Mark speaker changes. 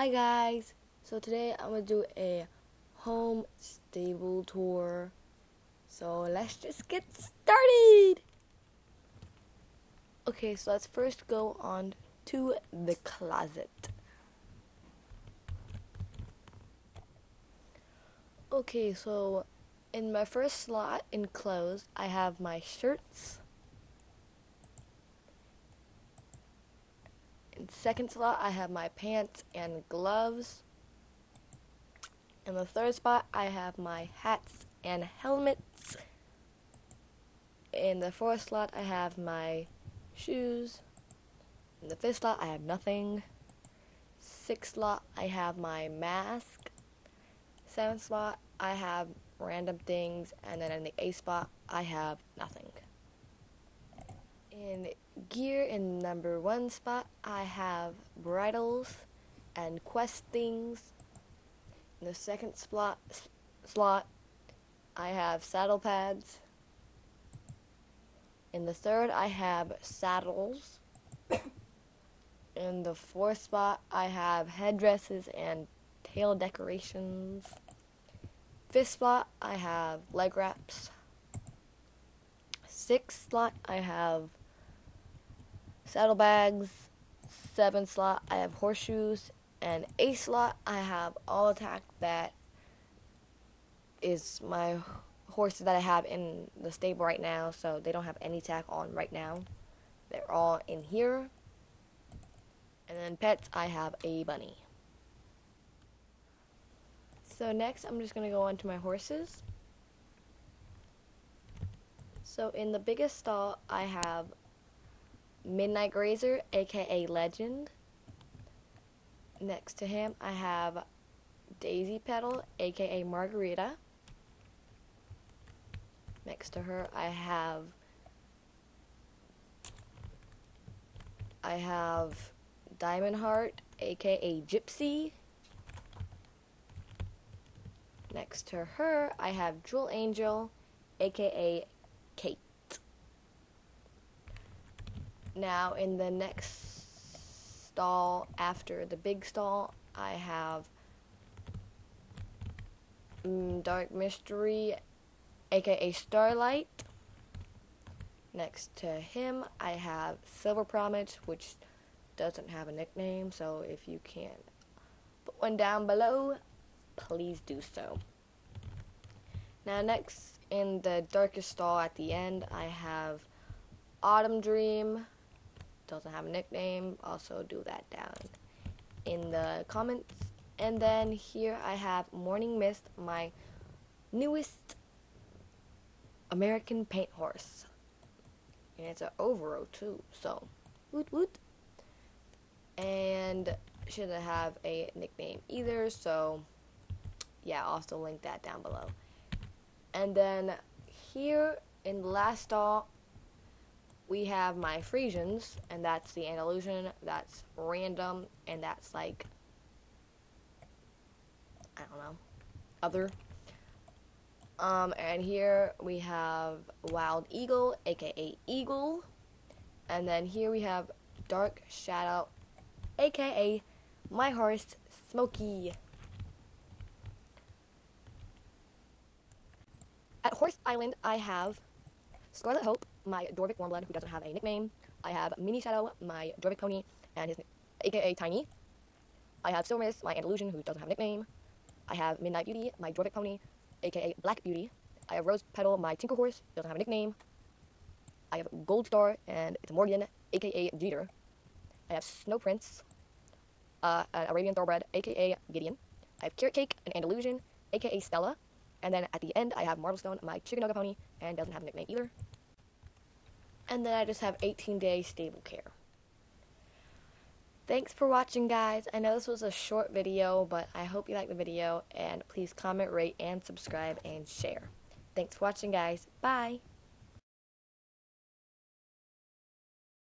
Speaker 1: Hi guys! So today I'm gonna do a home stable tour. So let's just get started! Okay, so let's first go on to the closet. Okay, so in my first slot in clothes, I have my shirts. In second slot, I have my pants and gloves. In the third spot, I have my hats and helmets. In the fourth slot, I have my shoes. In the fifth slot, I have nothing. Sixth slot, I have my mask. Seventh slot, I have random things. And then in the eighth spot, I have nothing. In gear in number one spot, I have bridles and quest things. In the second slot, slot, I have saddle pads. In the third, I have saddles. In the fourth spot, I have headdresses and tail decorations. Fifth spot, I have leg wraps. Sixth slot, I have saddlebags. seven slot, I have horseshoes. And eighth slot, I have all attack that is my horses that I have in the stable right now. So they don't have any tack on right now. They're all in here. And then pets, I have a bunny. So next, I'm just going to go on to my horses. So in the biggest stall, I have Midnight Grazer, aka Legend. Next to him, I have Daisy Petal, aka Margarita. Next to her, I have I have Diamond Heart, aka Gypsy. Next to her, I have Jewel Angel, aka Kate. Now, in the next stall after the big stall, I have mm, Dark Mystery, aka Starlight. Next to him, I have Silver Promise, which doesn't have a nickname, so if you can put one down below, please do so. Now, next in the darkest stall at the end, I have Autumn Dream, doesn't have a nickname, also do that down in the comments. And then here I have Morning Mist, my newest American paint horse. And it's an Overo too, so woot woot. And she doesn't have a nickname either, so yeah, I'll also link that down below. And then here in the last stall, we have my Friesians, and that's the Andalusian, that's random, and that's like, I don't know, other. Um, and here we have Wild Eagle, aka Eagle. And then here we have Dark Shadow, aka my horse, Smokey. At Horse Island, I have Scarlet Hope, my Jorvik Warmblood, who doesn't have a nickname. I have Mini Shadow, my Jorvik pony, and his aka Tiny. I have Silver my Andalusian, who doesn't have a nickname. I have Midnight Beauty, my Jorvik pony, aka Black Beauty. I have Rose Petal, my Tinker Horse, doesn't have a nickname. I have Gold Star, and it's Morgan, aka Jeter. I have Snow Prince, uh, an Arabian Thoroughbred, aka Gideon. I have Carrot Cake, an Andalusian, aka Stella. And then at the end, I have Marblestone, my Chickamauga pony, and doesn't have a nickname either. And then I just have 18 day stable care. Thanks for watching, guys. I know this was a short video, but I hope you liked the video. And please comment, rate, and subscribe, and share. Thanks for watching, guys. Bye.